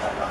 that